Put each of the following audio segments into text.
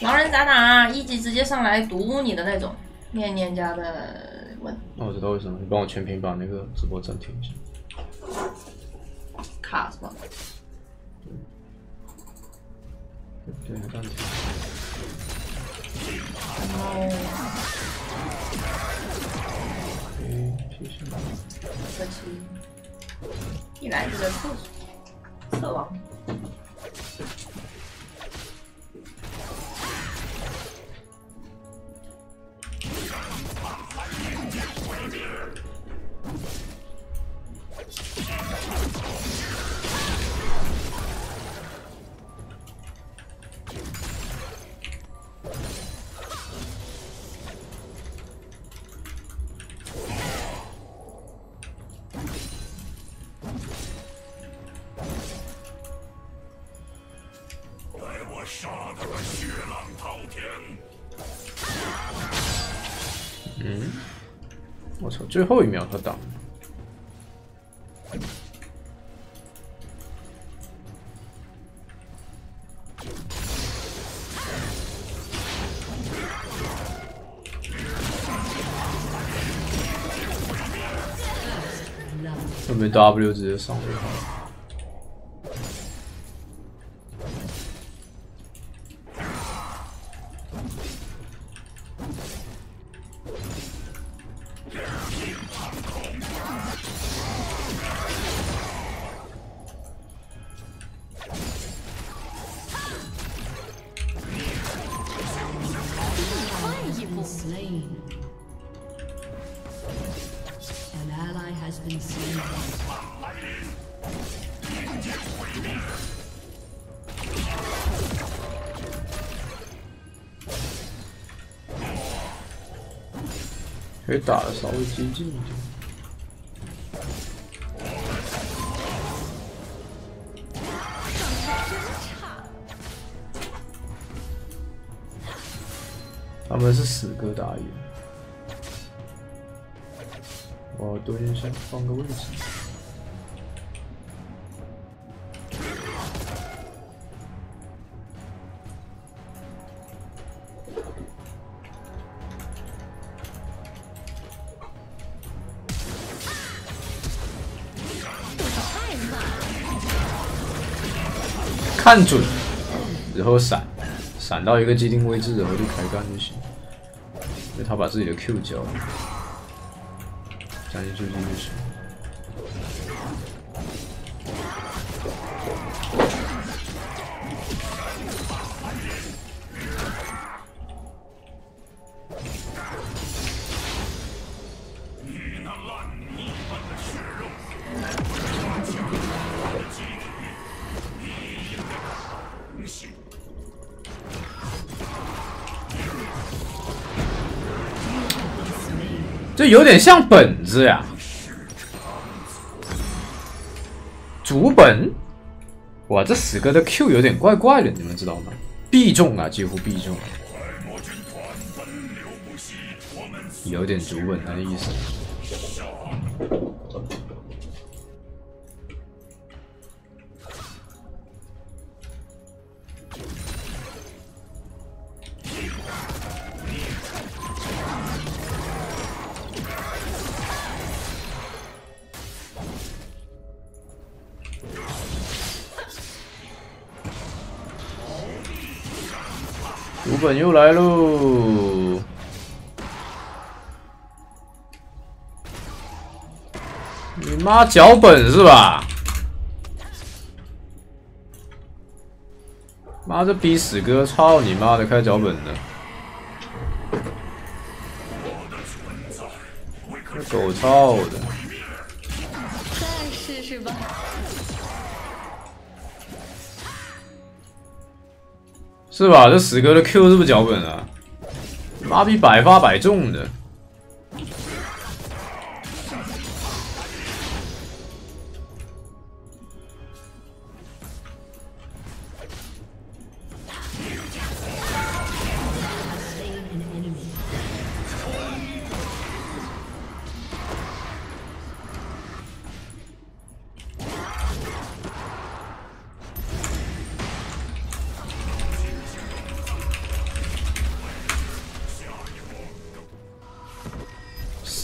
狼人打打一级直接上来毒你的那种，念念家的问。那我知道为什么，你帮我全屏把那个直播暂停一下。卡是吧？对，暂停。哦。嗯，谢谢。客气。一来就在厕所，侧王。最后一秒他挡，后面 W 直接上了。可以打的稍微接近一点。他们是死哥打野，我蹲一下，放个位置。看准，然后闪，闪到一个既定位置，然后就开干就行。因为他把自己的 Q 交了，感觉就进有点像本子呀，主本，哇，这死哥的 Q 有点怪怪的，你们知道吗？必中啊，几乎必中，有点主本的意思。脚本又来喽！你妈脚本是吧？妈这逼死哥，操你妈的，开脚本的！狗操的！是吧？这死哥的 Q 是不是脚本啊？妈逼，百发百中的。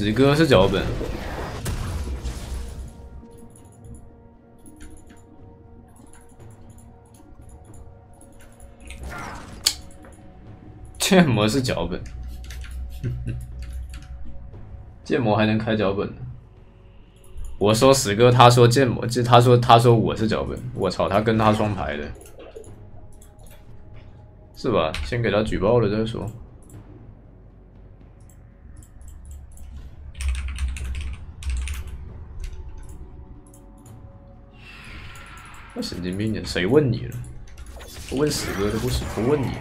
死哥是脚本。建模是脚本，建模还能开脚本？我说死哥，他说建模，就他说他说我是脚本，我操，他跟他双排的，是吧？先给他举报了再说。神经病的，谁问你了？问死哥都不死不问你。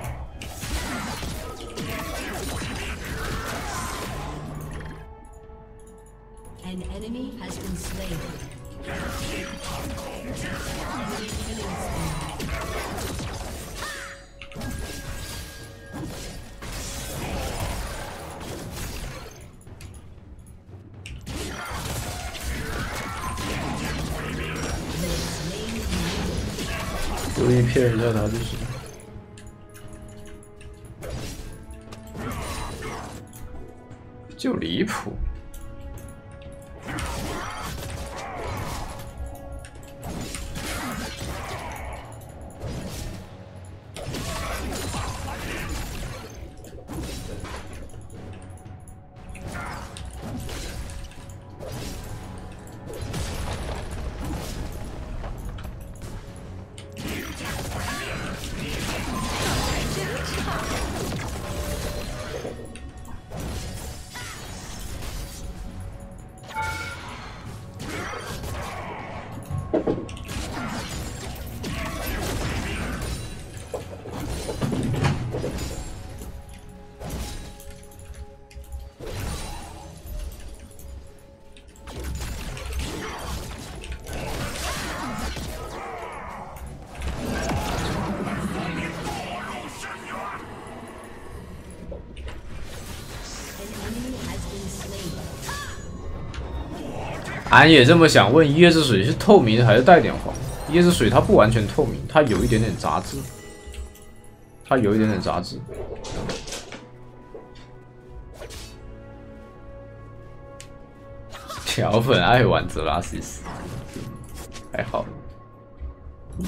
melhorado. 俺也这么想问，椰子水是透明的还是带点黄？椰子水它不完全透明，它有一点点杂质，它有一点点杂质。小粉爱玩泽拉西斯，还好。嗯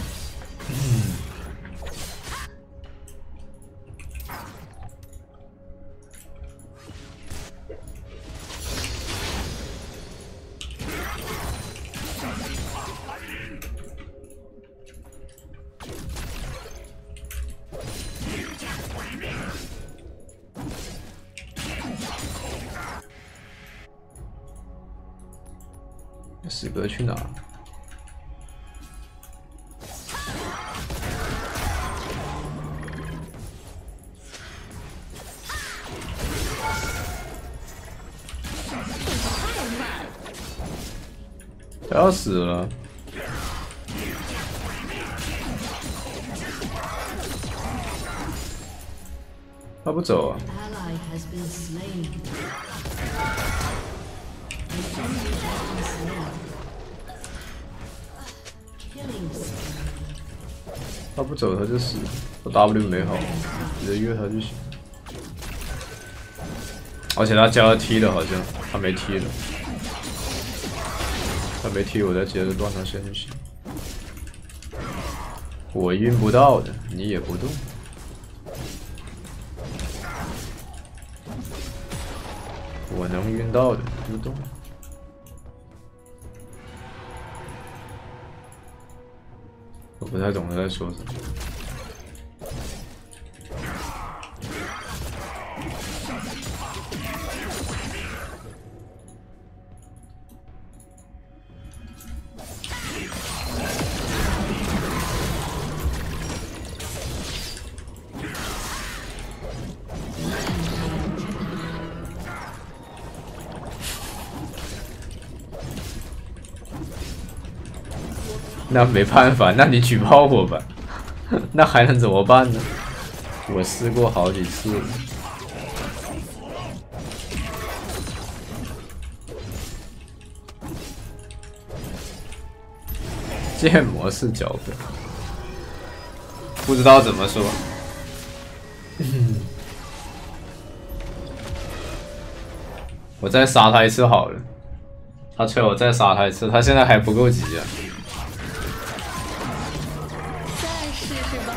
他要死了。他不走啊。他不走，他就死。我 W 没好，直接约他就行。而且他加了 T 了，好像他没 T 了。他没踢我再接着断他线就行。我晕不到的，你也不动。我能晕到的，不动。我不太懂他在说什么。那没办法，那你举报我吧，那还能怎么办呢？我试过好几次了。建模是脚本，不知道怎么说。我再杀他一次好了。他催我再杀他一次，他现在还不够急啊。试试吧。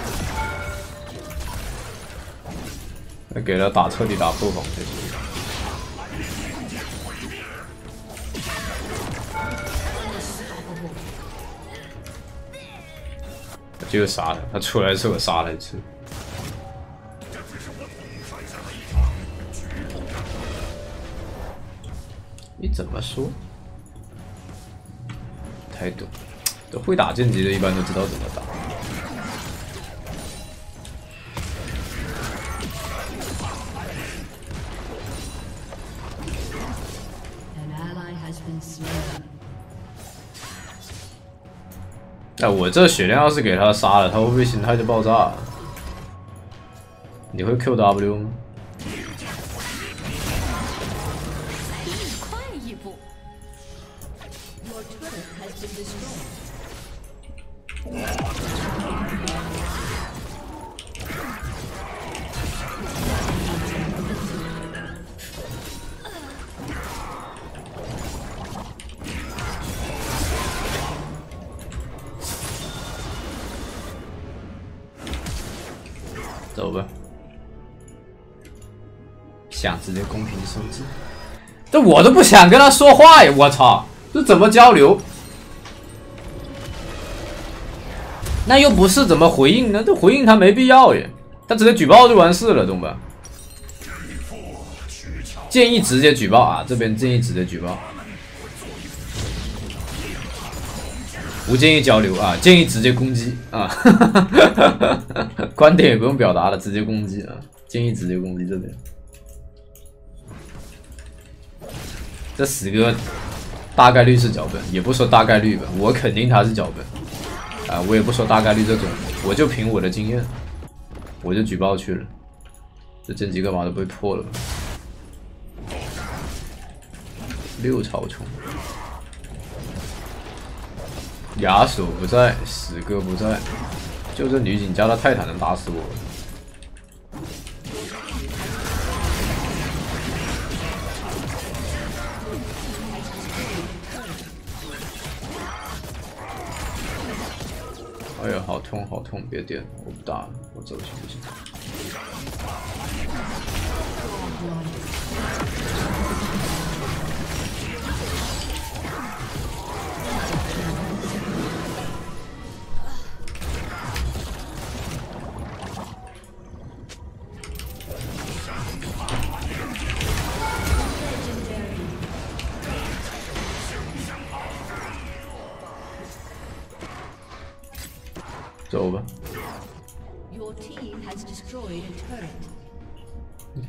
那给了打彻底打破防就行。就杀他，他出来的时候我杀了一次。你怎么说？太懂，这会打剑姬的，一般都知道怎么打。哎，我这血量要是给他杀了，他会不会心态就爆炸？你会 QW 吗？走吧，想直接公平收字，这我都不想跟他说话呀！我操，这怎么交流？那又不是怎么回应呢？这回应他没必要耶，他直接举报就完事了，懂吧？建议直接举报啊！这边建议直接举报，不建议交流啊，建议直接攻击啊！观点也不用表达了，直接攻击啊！建议直接攻击这边。这死哥大概率是脚本，也不说大概率吧，我肯定他是脚本啊！我也不说大概率这种，我就凭我的经验，我就举报去了。这剑姬干嘛都被破了？六超冲，亚索不在，死哥不在，就这女警加了泰坦能打死我。哎呀，好痛好痛！别点，我不打了，我走行不行？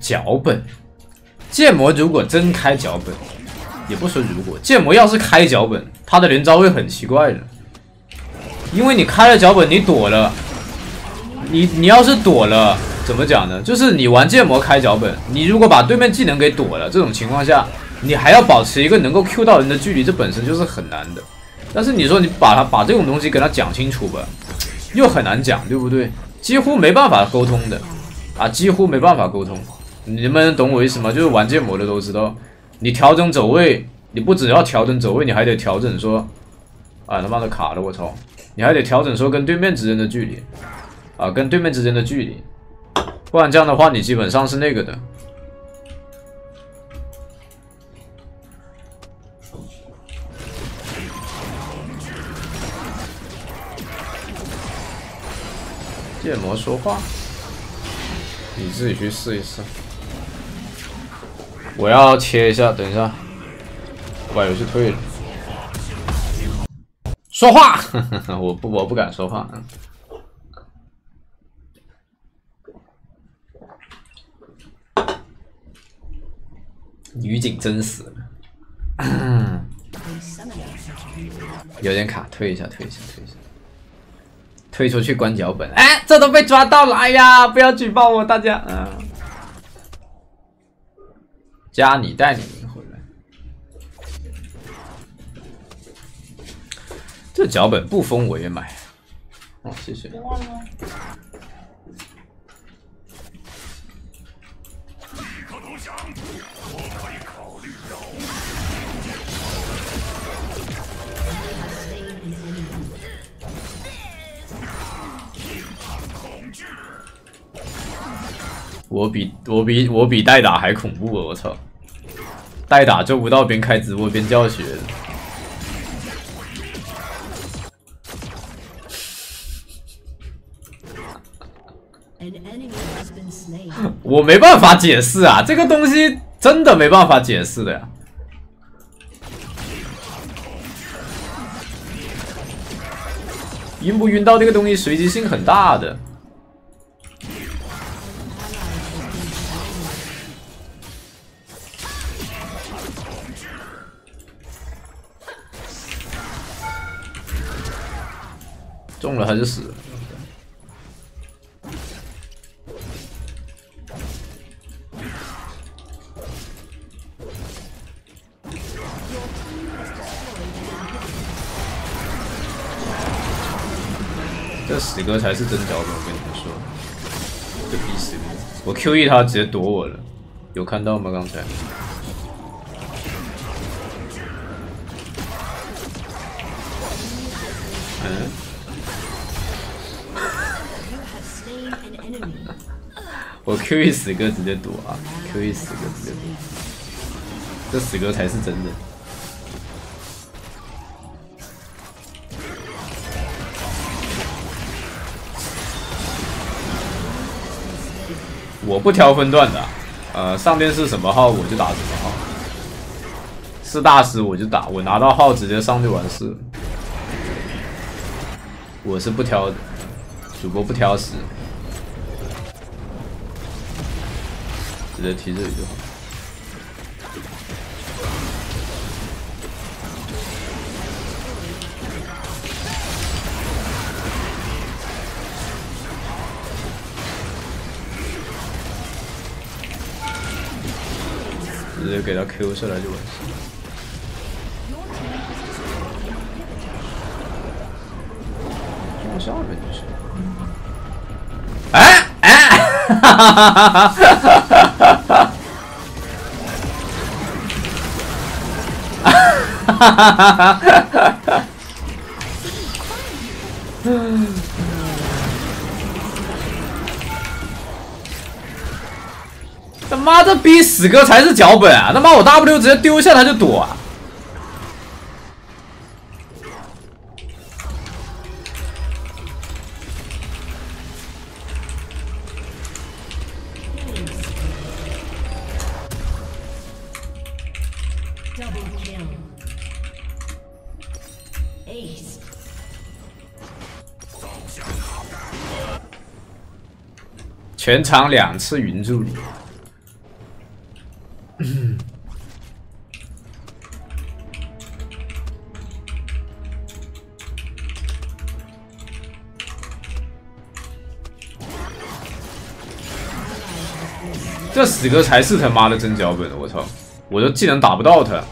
脚本，剑魔如果真开脚本，也不说如果，剑魔要是开脚本，他的连招会很奇怪的，因为你开了脚本，你躲了，你你要是躲了，怎么讲呢？就是你玩剑魔开脚本，你如果把对面技能给躲了，这种情况下，你还要保持一个能够 Q 到人的距离，这本身就是很难的。但是你说你把他把这种东西给他讲清楚吧，又很难讲，对不对？几乎没办法沟通的，啊，几乎没办法沟通。你们懂我意思吗？就是玩剑魔的都知道，你调整走位，你不只要调整走位，你还得调整说，啊他妈的卡了，我操！你还得调整说跟对面之间的距离，啊，跟对面之间的距离，不然这样的话你基本上是那个的。剑魔说话，你自己去试一试。我要切一下，等一下，我把游戏退了。说话，我不，我不敢说话。女警真死了. 有点卡，退一下，退一下，退一下，退出去关脚本。哎，这都被抓到了，哎呀，不要举报我，大家。嗯、加你带你赢回来。这脚本不封我也买。哦，谢谢。我比我比我比代打还恐怖啊！我操，代打做不到边开直播边教学. 我没办法解释啊，这个东西真的没办法解释的呀。晕不晕到这个东西随机性很大的。中了还是死了？这死哥才是真屌的，我跟你们说，这逼死哥！我 Q E 他直接躲我了，有看到吗？刚才？Q E 死哥直接躲啊，Q E 死哥直接躲，这死哥才是真的。我不挑分段的，呃，上电视什么号我就打什么号，是大师我就打，我拿到号直接上就完事。我是不挑的，主播不挑食，直接提这里就好。直接给他 Q 下来就完事。往下面就是。哎哎！哈哈哈哈哈哈！哈哈哈哈哈！他妈的逼死哥才是脚本啊！他妈我 W 直接丢下他就躲啊！全场两次云助理。这死哥才是他妈的真脚本，我操！我的技能打不到他。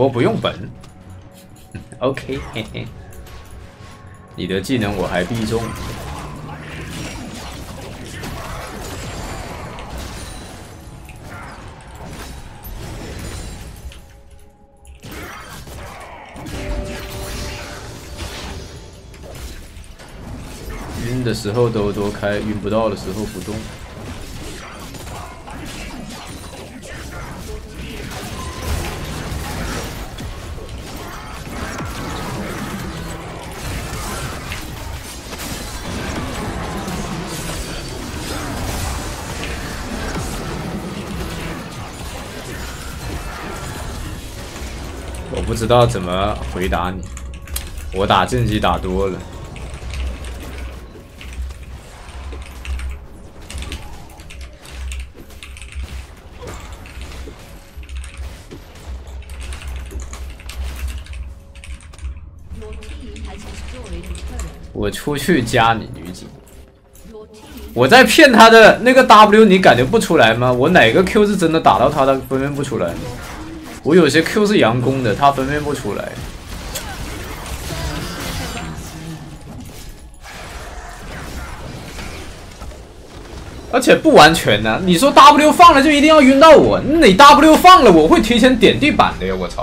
主播不用本，OK，嘿嘿。你的技能我还必中。晕的时候都多开，晕不到的时候不动。知道怎么回答你，我打正机打多了。我出去加你女警。我在骗他的那个 W，你感觉不出来吗？我哪个 Q 是真的打到他的，分辨不出来。我有些 Q 是佯攻的，他分辨不出来。而且不完全呢、你说 W 放了就一定要晕到我？你 W 放了，我会提前点地板的呀！我操！